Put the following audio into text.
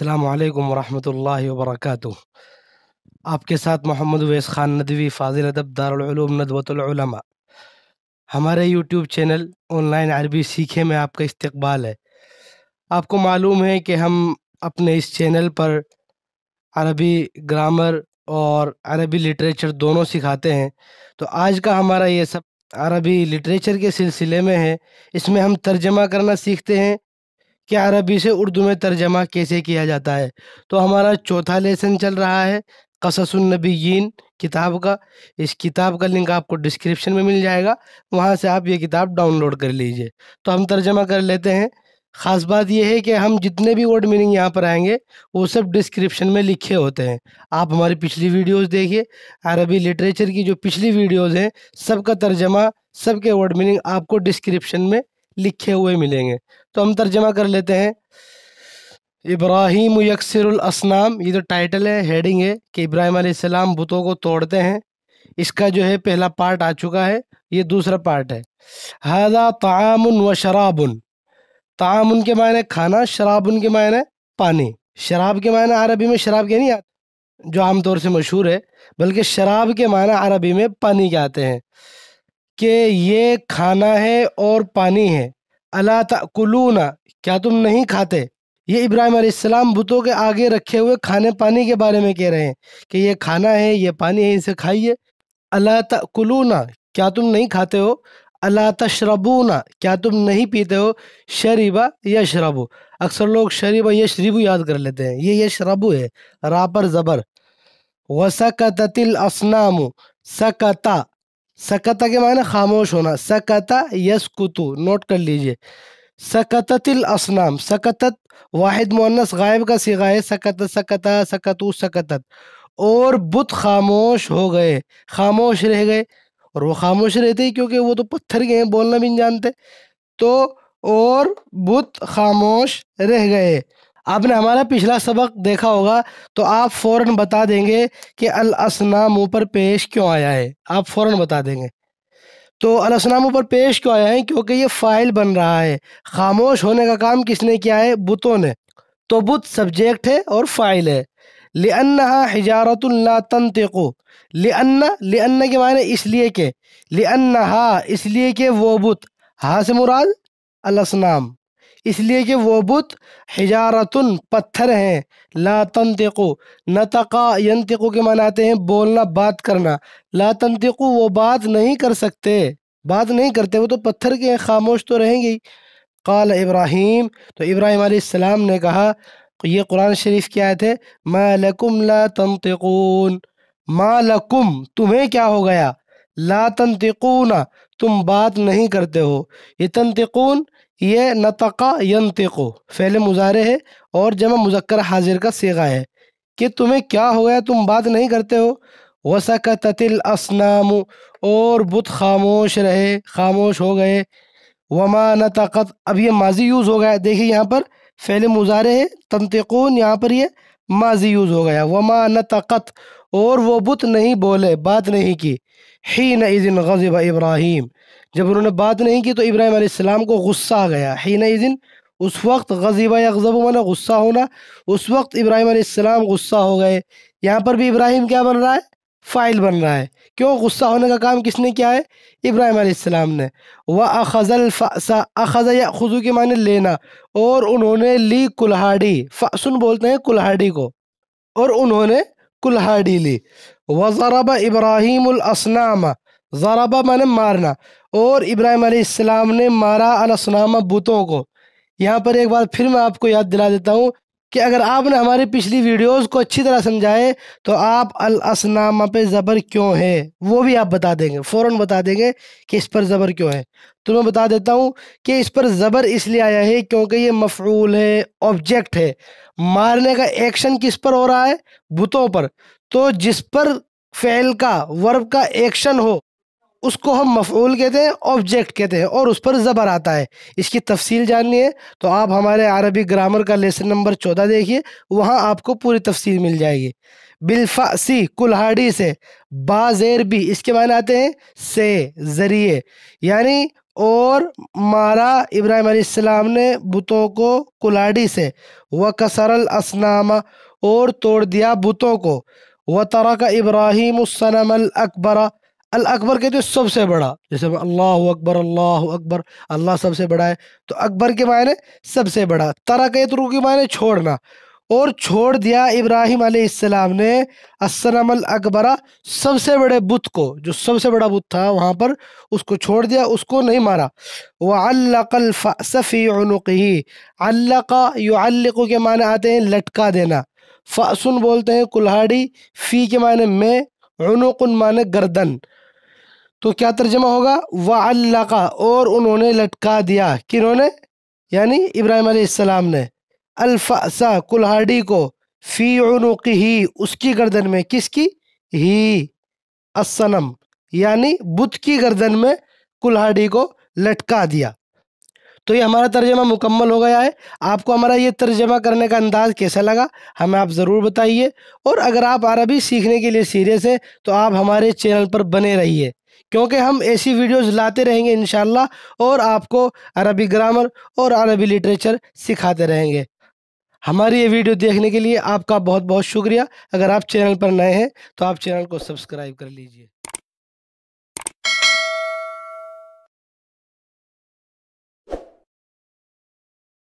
السلام علیکم ورحمۃ اللہ وبرکاتہ۔ آپ کے ساتھ محمد ویس خان ندوی، فاضل ادب، دارالعلوم، ندوۃ العلماء۔ ہمارے یوٹیوب چینل آن لائن عربی سیکھے میں آپ کا استقبال ہے۔ آپ کو معلوم ہے کہ ہم اپنے اس چینل پر عربی گرامر اور عربی لٹریچر دونوں سکھاتے ہیں۔ تو آج کا ہمارا یہ سب عربی لٹریچر کے سلسلے میں ہے۔ اس میں ہم ترجمہ کرنا سیکھتے ہیں۔ کہ عربی سے اردو میں ترجمہ کیسے کیا جاتا ہے؟ تو ہمارا چوتھا لیسن چل رہا ہے قصص النبیین کتاب کا۔ اس کتاب کا لنک آپ کو ڈسکرپشن میں مل جائے گا۔ وہاں سے آپ یہ کتاب ڈاؤن لوڈ کر لیجیے۔ تو ہم ترجمہ کر لیتے ہیں۔ خاص بات یہ ہے کہ ہم جتنے بھی ورڈ میننگ یہاں پر آئیں گے، وہ سب ڈسکرپشن میں لکھے ہوتے ہیں۔ آپ ہماری پچھلی ویڈیوز دیکھیے۔ عربی لٹریچر کی جو پچھلی ویڈیوز ہیں، سب کا ترجمہ، سب کے ورڈ میننگ آپ کو ڈسکرپشن میں لکھے ہوئے ملیں گے۔ تو ہم ترجمہ کر لیتے ہیں۔ ابراہیم یکسر الاسنام یہ جو ٹائٹل ہے ہیڈنگ ہے کہ ابراہیم علیہ السلام بتوں کو توڑتے ہیں۔ اس کا جو ہے پہلا پارٹ آ چکا ہے، یہ دوسرا پارٹ ہے۔ حضا تعام و شرابن تعام کے معنی کھانا شرابن کے معنی پانی۔ شراب کے معنی عربی میں شراب کے نہیں آتے، جو عام طور سے مشہور ہے، بلکہ شراب کے معنی عربی میں پانی کے آتے ہیں۔ کہ یہ کھانا ہے اور پانی ہے۔ اللہ تأکلون، کیا تم نہیں کھاتے؟ یہ ابراہیم علیہ السلام بتوں کے آگے رکھے ہوئے کھانے پانی کے بارے میں کہہ رہے ہیں کہ یہ کھانا ہے، یہ پانی ہے، اسے کھائیے۔ اللہ تأکلون، کیا تم نہیں کھاتے ہو؟ اللہ تشربون، کیا تم نہیں پیتے ہو؟ شریبا یشربو اکثر لوگ شریبا یشربو یاد کر لیتے ہیں۔ یہ یشربو ہے را پر زبر۔ وسکتت الاسنام، سکتا۔ سکتا کے معنی خاموش ہونا سکتا یسکتو، نوٹ کر لیجیے۔ سکتت الاسنام سکتت واحد مونس غائب کا سیغہ ہے سکت سکتا سکتو، سکتت۔ اور بت خاموش ہو گئے، خاموش رہ گئے۔ اور وہ خاموش رہتے ہی کیونکہ وہ تو پتھر گئے ہیں، بولنا بھی نہیں جانتے۔ تو اور بت خاموش رہ گئے۔ آپ نے ہمارا پچھلا سبق دیکھا ہوگا، تو آپ فوراً بتا دیں گے کہ الاسنام اوپر پیش کیوں آیا ہے۔ آپ فوراً بتا دیں گے۔ تو الاسنام اوپر پیش کیوں آیا ہے؟ کیونکہ یہ فائل بن رہا ہے۔ خاموش ہونے کا کام کس نے کیا ہے؟ بتوں نے۔ تو بت سبجیکٹ ہے اور فائل ہے۔ لِأَنَّهَا حِجَارَةٌ لَا تَنْتِقُ لِأَنَّ لِأَنَّ کے معنی اس لیے کہ لِأَنَّهَا اس لیے کہ وہ بت۔ ہاں سے مراد الاسنام۔ اس لیے کہ وہ بت حجارتن پتھر ہیں۔ لا تنتقو نتقا ینتقو کے معنی آتے ہیں بولنا، بات کرنا۔ لا تنتقو وہ بات نہیں کر سکتے۔ بات نہیں کرتے، وہ تو پتھر کے ہیں، خاموش تو رہیں گی قال ابراہیم، تو ابراہیم علیہ السلام نے کہا، یہ قرآن شریف کی آیت ہے، ما لکم لا تنطقون۔ ما لکم، تمہیں کیا ہو گیا؟ لا تنطقون، تم بات نہیں کرتے ہو۔ یہ تنطقون یہ نطقا ینطقو فعل مظاہرے ہے اور جمع مذکر حاضر کا سیغہ ہے۔ کہ تمہیں کیا ہو گیا تم بات نہیں کرتے ہو؟ وسکتت الاسنام اور بت خاموش رہے، خاموش ہو گئے۔ وما نطقت، اب یہ ماضی یوز ہو گیا۔ دیکھیے یہاں پر فعل مظاہرے ہے، تنطقون یہاں پر یہ ماضی یوز ہو گیا۔ وما نطقت، اور وہ بت نہیں بولے، بات نہیں کی۔ حین اذن غضب ابراہیم۔ جب انہوں نے بات نہیں کی تو ابراہیم علیہ السلام کو غصہ آ گیا۔ حین اذن اس وقت غضب یغضب مانا غصہ ہونا، اس وقت ابراہیم علیہ السلام غصہ ہو گئے۔ یہاں پر بھی ابراہیم کیا بن رہا ہے؟ فائل بن رہا ہے۔ کیوں غصہ ہونے کا کام کس نے کیا ہے؟ ابراہیم علیہ السلام نے۔ وہ اخذ الفأس اخذ خضو کے معنی لینا۔ اور انہوں نے لی کلہاڑی۔ فأسن بولتے ہیں کلہاڑی کو۔ اور انہوں نے کلہاڑی لی۔ وضرب ابراہیم الاسنام ضربہ معنی مارنا۔ اور ابراہیم علیہ السلام نے مارا الاسنام بتوں کو۔ یہاں پر ایک بار پھر میں آپ کو یاد دلا دیتا ہوں کہ اگر آپ نے ہماری پچھلی ویڈیوز کو اچھی طرح سمجھائے تو آپ الاسنامہ پہ زبر کیوں ہے وہ بھی آپ بتا دیں گے، فوراً بتا دیں گے کہ اس پر زبر کیوں ہے۔ تو میں بتا دیتا ہوں کہ اس پر زبر اس لیے آیا ہے کیونکہ یہ مفعول ہے آبجیکٹ ہے۔ مارنے کا ایکشن کس پر ہو رہا ہے؟ بتوں پر۔ تو جس پر فعل کا ورب کا ایکشن ہو اس کو ہم مفعول کہتے ہیں آبجیکٹ کہتے ہیں اور اس پر زبر آتا ہے۔ اس کی تفصیل جاننی ہے تو آپ ہمارے عربی گرامر کا لیسن نمبر چودہ دیکھیے، وہاں آپ کو پوری تفصیل مل جائے گی۔ بالفاسی، کلہاڑی سے، با زیر بھی، اس کے معنی آتے ہیں سے، ذریعے۔ یعنی اور مارا، ابراہیم علیہ السلام نے بتوں کو کلاڑی سے۔ وہ کسر الاسنام اور توڑ دیا بتوں کو۔ وہ ترک ابراہیم السلم الاکبر الاکبر کہتے ہیں سب سے بڑا، جیسے اللہ اکبر اللہ اکبر، اللہ سب سے بڑا ہے، تو اکبر کے معنی سب سے بڑا ترک ترو کے معنی چھوڑنا۔ اور چھوڑ دیا ابراہیم علیہ السلام نے السلام الاکبرہ سب سے بڑے بت کو، جو سب سے بڑا بت تھا وہاں پر، اس کو چھوڑ دیا، اس کو نہیں مارا۔ وعلق الفأس فی عنقه، علق، یعلق کے معنی آتے ہیں لٹکا دینا۔ فأسن بولتے ہیں کلہاڑی، فی کے معنی میں، عنق معنی گردن۔ تو کیا ترجمہ ہوگا؟ وعلق، اور انہوں نے لٹکا دیا۔ کنہوں نے؟ یعنی ابراہیم علیہ السلام نے۔ الفأسا کلہاڑی کو۔ فی عنقی اس کی گردن میں۔ کس کی؟ ہی السنم یعنی بت کی گردن میں کلہاڑی کو لٹکا دیا۔ تو یہ ہمارا ترجمہ مکمل ہو گیا ہے۔ آپ کو ہمارا یہ ترجمہ کرنے کا انداز کیسا لگا؟ ہمیں آپ ضرور بتائیے۔ اور اگر آپ عربی سیکھنے کے لیے سیریس ہیں، تو آپ ہمارے چینل پر بنے رہیے۔ کیونکہ ہم ایسی ویڈیوز لاتے رہیں گے انشاءاللہ اور آپ کو عربی گرامر اور عربی لٹریچر سکھاتے رہیں گے۔ ہماری یہ ویڈیو دیکھنے کے لیے آپ کا بہت بہت شکریہ۔ اگر آپ چینل پر نئے ہیں تو آپ چینل کو سبسکرائب کر لیجیے۔